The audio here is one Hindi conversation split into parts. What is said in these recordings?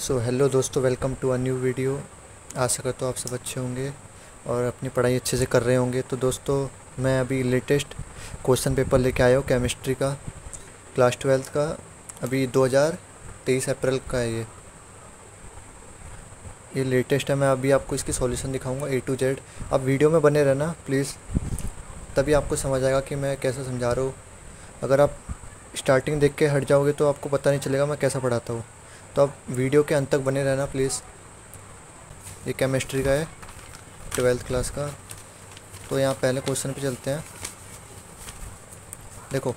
सो हेलो दोस्तों welcome to a new video आशा करता हूँ आप सब अच्छे होंगे और अपनी पढ़ाई अच्छे से कर रहे होंगे। तो दोस्तों, मैं अभी लेटेस्ट क्वेश्चन पेपर लेके आया हूँ केमिस्ट्री का क्लास ट्वेल्थ का। अभी 2023 अप्रैल का है ये। ये लेटेस्ट है, मैं अभी आपको इसकी सॉल्यूशन दिखाऊँगा ए टू जेड आप वीडियो में बने रहना प्लीज़ तभी आपको समझ आएगा कि मैं कैसे समझा रहा हूँ। अगर आप स्टार्टिंग देख के हट जाओगे तो आपको पता नहीं चलेगा मैं कैसा पढ़ाता हूँ। तो आप वीडियो के अंत तक बने रहना प्लीज़ ये केमिस्ट्री का है ट्वेल्थ क्लास का। तो यहाँ पहले क्वेश्चन पे चलते हैं। देखो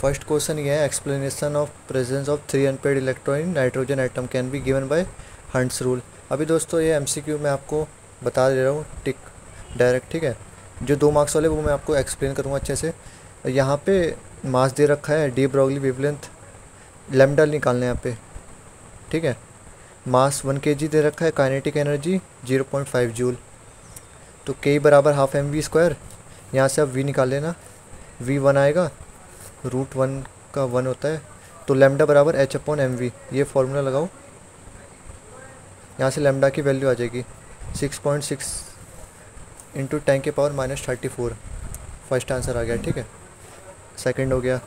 फ़र्स्ट क्वेश्चन ये है explanation of presence of three unpaired electron in nitrogen atom can be given by Hund's rule अभी दोस्तों ये एमसीक्यू मैं आपको बता दे रहा हूँ टिक डायरेक्ट ठीक है? जो दो मार्क्स वाले, वो मैं आपको एक्सप्लेन करूँगा अच्छे से। यहाँ पे मास दे रखा है डी ब्रॉगली वेवलेंथ लेमडल निकालना है यहाँ पे। ठीक है? मास वन के जी दे रखा है, kinetic energy zero point five joule. तो के बराबर हाफ़ एम वी स्क्वायर यहाँ से आप वी निकाल लेना। वी वन आएगा रूट वन का वन होता है। तो लेमडा बराबर एच अपॉन एम वी ये फॉर्मूला लगाओ। यहाँ से लेमडा की वैल्यू आ जाएगी six point six into ten के power minus thirty four first answer आ गया, ठीक है? सेकेंड हो गया।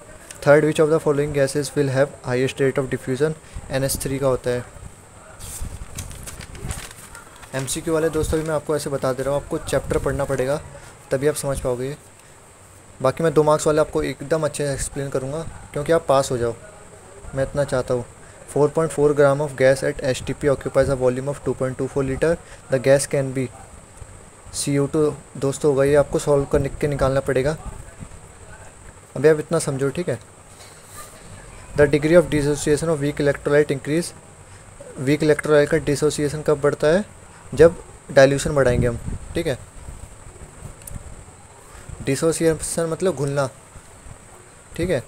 Third which of the following gases will have highest rate of diffusion N S three का होता है। एम सी क्यू वाले दोस्तों भी मैं आपको ऐसे बता दे रहा हूँ, आपको चैप्टर पढ़ना पड़ेगा, तभी आप समझ पाओगे। बाकी मैं दो मार्क्स वाले आपको एकदम अच्छे से एक्सप्लेन करूँगा, क्योंकि आप पास हो जाओ। मैं इतना चाहता हूँ। 4.4 gram of gas at H T P occupies a volume of 2.24 litre the gas can be C U two दोस्तों होगा ये आपको सॉल्व कर के निकालना पड़ेगा। अभी आप इतना समझो, ठीक है? The degree of dissociation of weak electrolyte increase weak electrolyte का डिसोसिएशन कब बढ़ता है? जब डाइल्यूशन बढ़ाएँगे हम, ठीक है? डिसोसिएशन मतलब घुलना, ठीक है?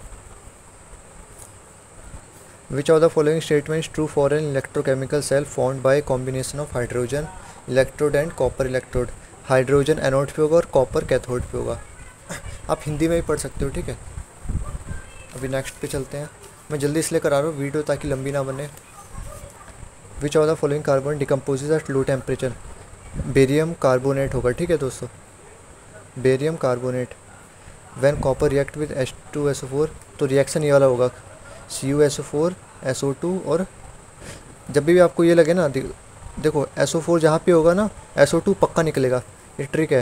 Which of the following statements true for an electrochemical cell form by combination of hydrogen electrode and copper electrode hydrogen anode पे होगा और कॉपर कैथोड पे होगा। आप हिंदी में भी पढ़ सकते हो, ठीक है? अभी नेक्स्ट पे चलते हैं। मैं जल्दी इसलिए करा रहा हूँ वीडियो ताकि लंबी ना बने। Which of the following carbon decompose at low temperature barium carbonate होगा, ठीक है दोस्तों? Barium carbonate when copper react with S two S O four तो रिएक्शन ये वाला होगा। C U S O four S O two और जब भी आपको ये लगे ना देखो एस ओ फोर जहाँ पे होगा ना एस ओ टू पक्का निकलेगा। ये ट्रिक है।